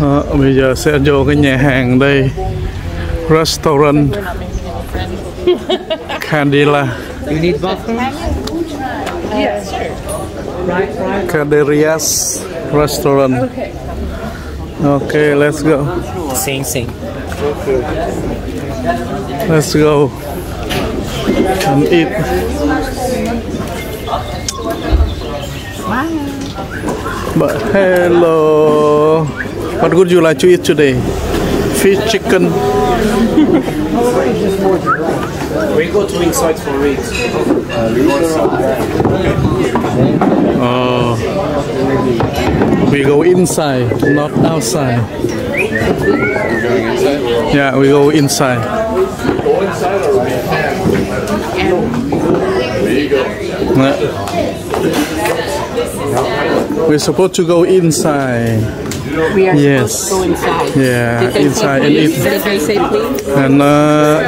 Đó, bây giờ sẽ vô cái nhà hàng đây. Restaurant. Candela. You need buffalo? Caderias restaurant. Okay. Let's go. Sing, sing. let's go. And eat but hello what would you like to eat today fish chicken We go to inside for it. Oh, we go inside, not outside. Yeah, we go inside. Yeah. We're supposed to go inside. We are Yes. supposed to go inside. Yeah, inside and eat. Did they say please? And uh,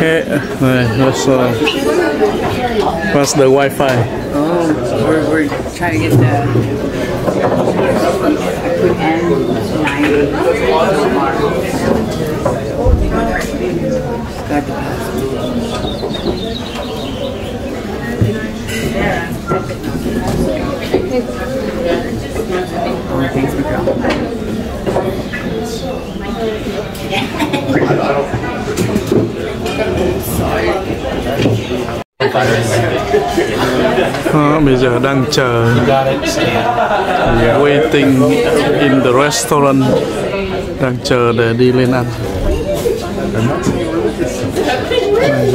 okay, uh, what's uh, what's the Wi-Fi? Oh, we're, we're trying to get the. I put N. thanks, bây giờ đang chờ waiting in the restaurant. Đang chờ để đi lên ăn. Đây,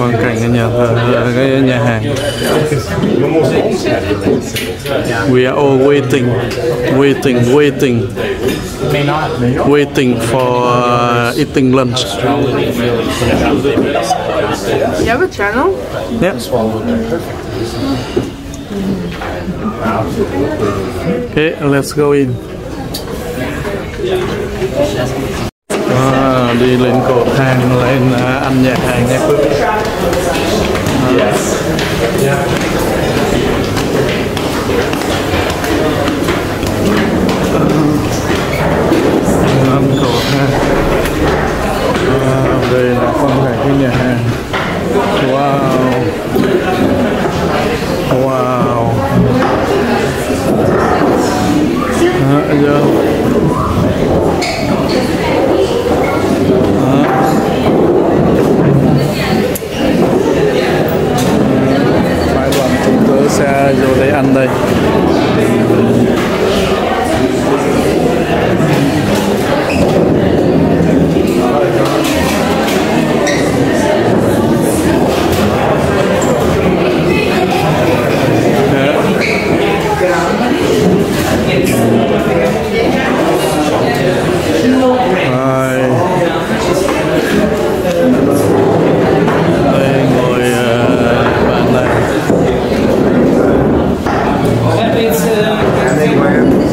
quan cảnh cái nhà thờ cái nhà hàng we are all waiting waiting waiting waiting for uh, eating lunch You have a channel? Yep. Okay, let's go in. À, đi lên cột thang lên à, ăn nhà hàng nha Phước. Yes. Ăn cột thang. À, đây là quan cảnh cái nhà hàng. Wow. Wow. Đó, giờ.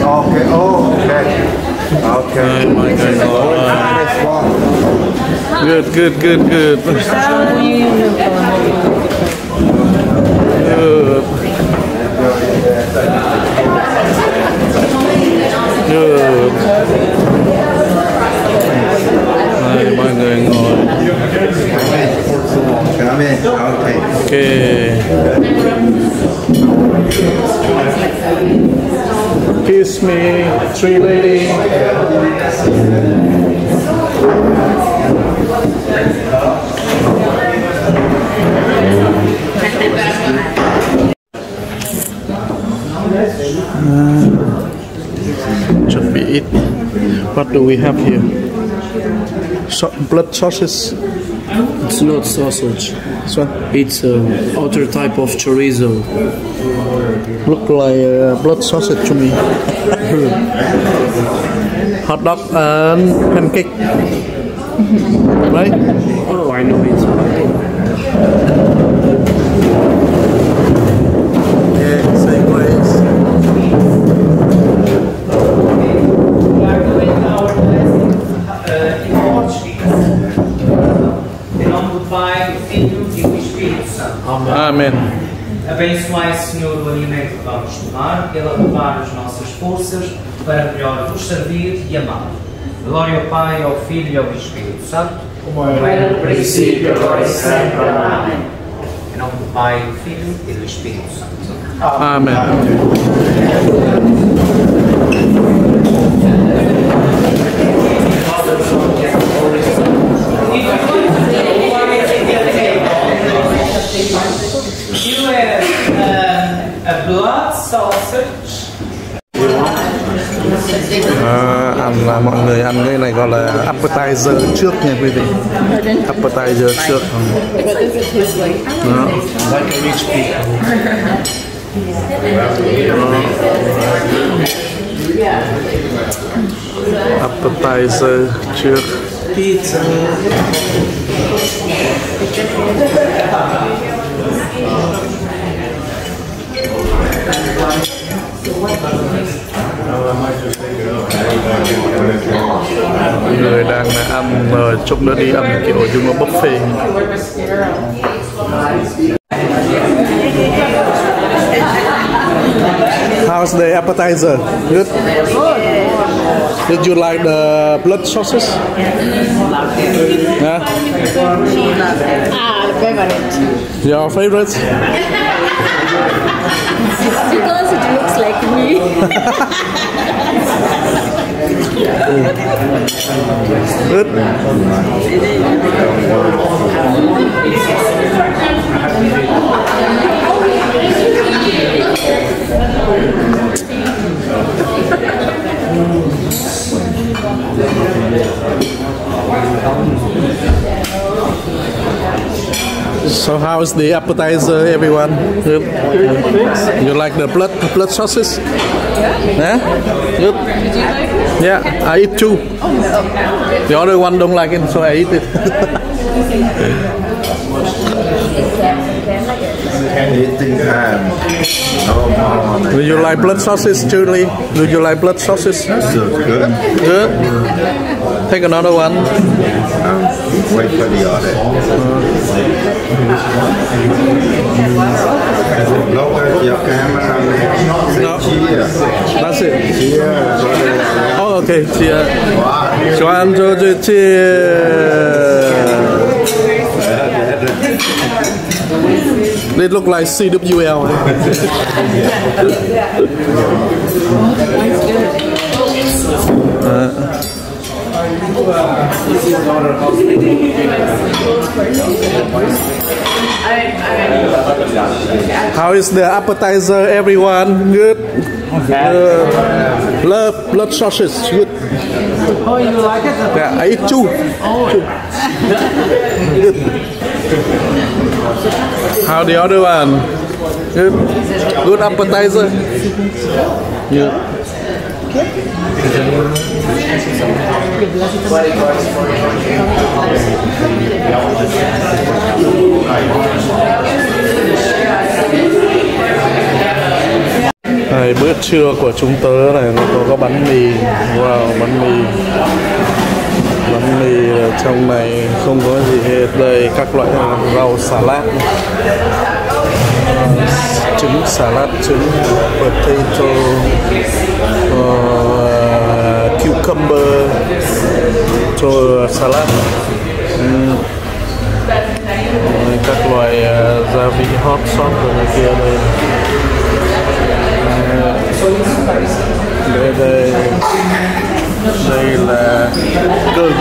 Okay, oh, okay. Okay. Người ngồi. Good, good, good, good. Good. Good. Đây mọi người ngồi. Okay. Okay. Kiss me, tree lady. Uh, should be it. What do we have here? So, blood sausage. It's not sausage. This one. It's a other type of chorizo. Look like uh, blood sausage to me. Hot dog and pancake. Right? Oh, I know it. Yeah, same place. Amen. Abençoai, Senhor, o alimento que vamos tomar, Ele renovar as nossas forças para melhor vos servir e amar. Glória ao Pai, ao Filho e ao Espírito Santo, como era no princípio, agora e sempre. Amém. Em nome do Pai, do Filho e do Espírito Santo. Amen. You have um, a blood sausage. À, ăn là mọi người ăn cái này gọi là appetizer trước nha quý vị appetizer trước Đó. Đó. Appetizer trước Pizza. Mọi người đang ăn rồi chút nữa đi ăn kiểu một buffet How's the appetizer? Good. Did you like the blood sauces? Yeah. Ah, favorite. Your favorites? So how's the appetizer, everyone? Good. You like the blood blood sauces? Yeah. Good. Did you like it? Yeah, I eat two. The other one don't like it, so I eat it. Eating time. No more. Do you like blood sauces, Julie? Do you like blood sauces? Good, good. Good. Take another one. Um, wait for the order. Lower your camera. No. Cheers. That's it. Cheers. Oh, okay. Cheers. Chuanzhou to look like C W L. Uh, how is the appetizer, everyone? Good? Uh, love blood sausages. Good. Oh, you like it? Yeah, I eat two. Two. Good. How the other one? Good. Good appetizer. Yeah. Đây, bữa trưa của chúng tớ này nó có, có bánh mì. Wow bánh mì. Bánh mì trong này không có gì hết. Đây các loại rau salad. Lách trứng salad trứng potato uh, cucumber cho salad. Ừm. Các loại uh, gia vị hot sauce rồi này kia đây. Đây đây đây là cơm.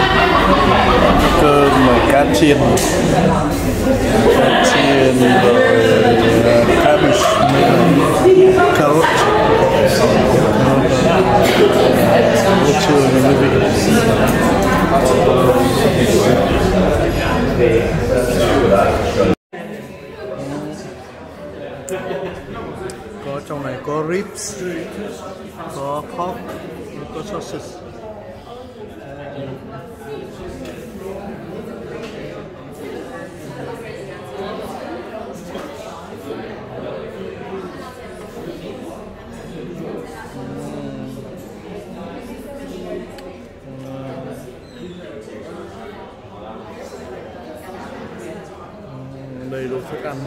Cơm mà cá chiên. Cá chiên rồi à, cabbage. Carrot. Bữa trưa nha quý vị. Có trong này có ribs có pork có sausage đầy đủ thức ăn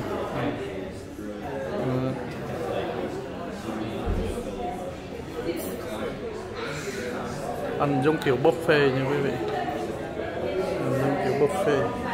ăn giống kiểu buffet nha quý vị. Ăn giống kiểu buffet.